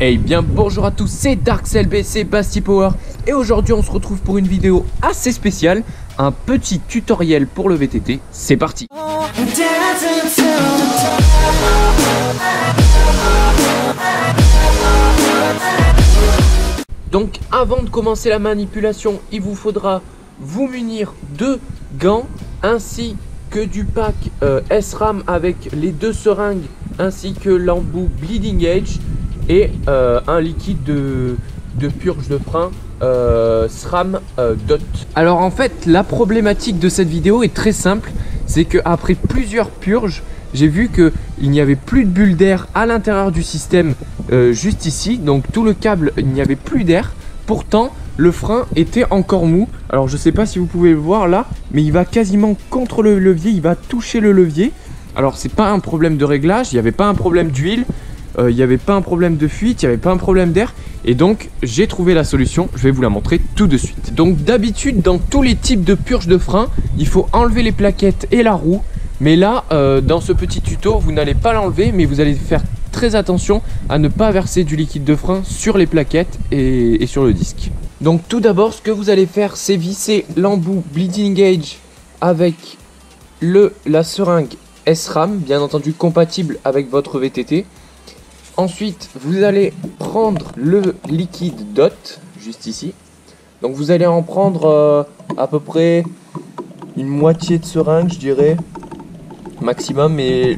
Hey bien bonjour à tous, c'est DarkSelb, c'est Basti Power et aujourd'hui on se retrouve pour une vidéo assez spéciale, un petit tutoriel pour le VTT, c'est parti. Donc avant de commencer la manipulation, il vous faudra vous munir de gants ainsi que du pack euh, SRAM avec les deux seringues ainsi que l'embout Bleeding Edge et euh, un liquide de, purge de frein euh, SRAM DOT. Alors en fait la problématique de cette vidéo est très simple, c'est que après plusieurs purges, j'ai vu qu'il n'y avait plus de bulles d'air à l'intérieur du système juste ici. Donc tout le câble, il n'y avait plus d'air. Pourtant, le frein était encore mou. Alors je sais pas si vous pouvez le voir là, mais il va quasiment contre le levier, il va toucher le levier. Alors c'est pas un problème de réglage, il n'y avait pas un problème d'huile, euh, il n'y avait pas un problème de fuite, il n'y avait pas un problème d'air. Et donc j'ai trouvé la solution, je vais vous la montrer tout de suite. Donc d'habitude dans tous les types de purge de frein, il faut enlever les plaquettes et la roue. Mais là, euh, dans ce petit tuto, vous n'allez pas l'enlever, mais vous allez faire très attention à ne pas verser du liquide de frein sur les plaquettes et, sur le disque. Donc tout d'abord, ce que vous allez faire, c'est visser l'embout Bleeding Gauge avec le, la seringue SRAM, bien entendu compatible avec votre VTT. Ensuite, vous allez prendre le liquide DOT, juste ici. Donc vous allez en prendre euh, à peu près une moitié de seringue, je dirais, maximum. Mais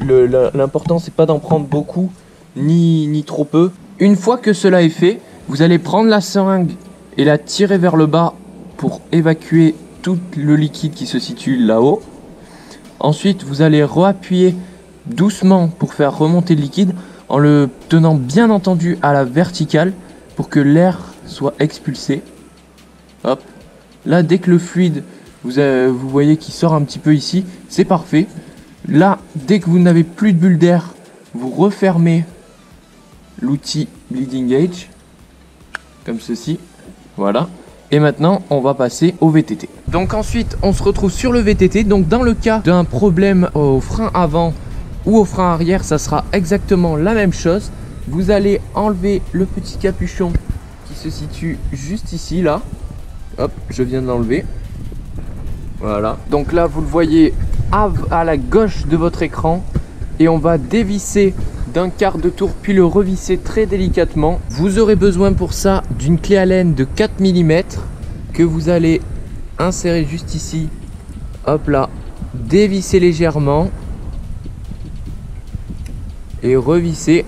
l'important, c'est pas d'en prendre beaucoup, ni, ni trop peu. Une fois que cela est fait, vous allez prendre la seringue et la tirer vers le bas pour évacuer tout le liquide qui se situe là-haut. Ensuite, vous allez reappuyer doucement pour faire remonter le liquide en le tenant bien entendu à la verticale pour que l'air soit expulsé. Hop. Là, dès que le fluide, vous, vous voyez qu'il sort un petit peu ici, c'est parfait. Là, dès que vous n'avez plus de bulle d'air, vous refermez l'outil Bleeding Gauge, comme ceci. Voilà. Et maintenant, on va passer au VTT. Donc ensuite, on se retrouve sur le VTT. Donc dans le cas d'un problème au frein avant ou au frein arrière, ça sera exactement la même chose. Vous allez enlever le petit capuchon qui se situe juste ici, là. Hop, je viens de l'enlever. Voilà. Donc là, vous le voyez à, la gauche de votre écran et on va dévisser d'un quart de tour puis le revisser très délicatement. Vous aurez besoin pour ça d'une clé Allen de 4 mm que vous allez insérer juste ici. Hop là, dévisser légèrement et revisser.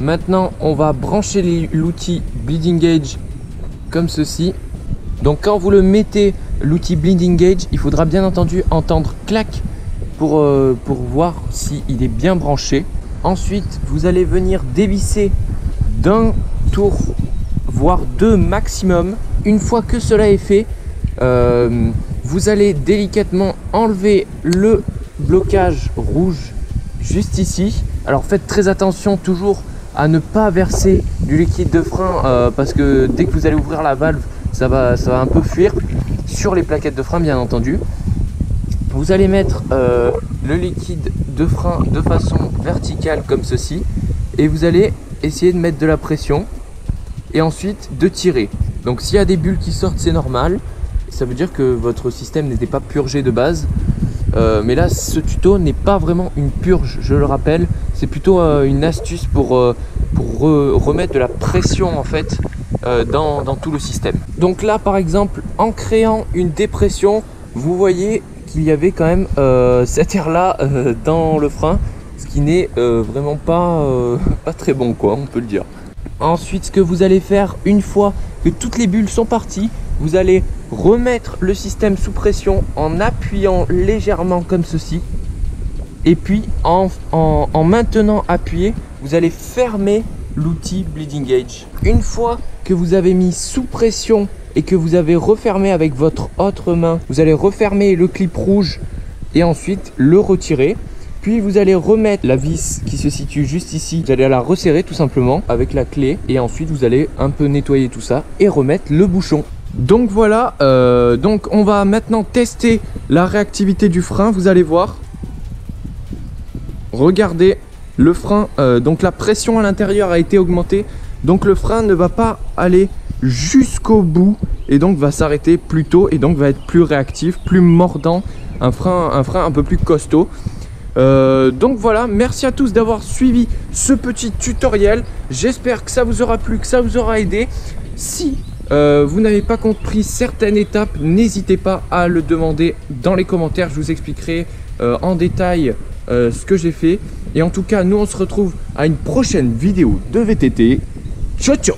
Maintenant, on va brancher l'outil Bleeding Gauge comme ceci. Donc quand vous le mettez l'outil Bleeding Gauge, il faudra bien entendu entendre clac pour, euh, pour voir s'il est bien branché. Ensuite, vous allez venir dévisser d'un tour, voire deux maximum. Une fois que cela est fait, euh, vous allez délicatement enlever le blocage rouge juste ici. Alors faites très attention toujours à ne pas verser du liquide de frein euh, parce que dès que vous allez ouvrir la valve, ça va, ça va un peu fuir sur les plaquettes de frein bien entendu. Vous allez mettre euh, le liquide de frein de façon verticale comme ceci et vous allez essayer de mettre de la pression et ensuite de tirer. Donc s'il y a des bulles qui sortent c'est normal, ça veut dire que votre système n'était pas purgé de base. Euh, mais là ce tuto n'est pas vraiment une purge, je le rappelle, c'est plutôt euh, une astuce pour, pour remettre de la pression en fait dans, dans tout le système. Donc là par exemple en créant une dépression, vous voyez qu'il y avait quand même euh, cet air là euh, dans le frein ce qui n'est euh, vraiment pas, pas très bon quoi on peut le dire. Ensuite ce que vous allez faire une fois que toutes les bulles sont parties vous allez remettre le système sous pression en appuyant légèrement comme ceci. Et puis en, en maintenant appuyé vous allez fermer l'outil bleeding gauge. Une fois que vous avez mis sous pression et que vous avez refermé avec votre autre main, vous allez refermer le clip rouge et ensuite le retirer. Puis vous allez remettre la vis qui se situe juste ici, vous allez la resserrer tout simplement avec la clé et ensuite vous allez un peu nettoyer tout ça et remettre le bouchon. Donc voilà, euh, donc on va maintenant tester la réactivité du frein, vous allez voir. Regardez, le frein, euh, donc la pression à l'intérieur a été augmentée, donc le frein ne va pas aller jusqu'au bout et donc va s'arrêter plus tôt et donc va être plus réactif, plus mordant, un frein un, frein un peu plus costaud. Euh, donc voilà, merci à tous d'avoir suivi ce petit tutoriel. J'espère que ça vous aura plu, que ça vous aura aidé. Si euh, vous n'avez pas compris certaines étapes, n'hésitez pas à le demander dans les commentaires. Je vous expliquerai euh, en détail ce que j'ai fait. Et en tout cas, nous on se retrouve à une prochaine vidéo de VTT. Ciao ciao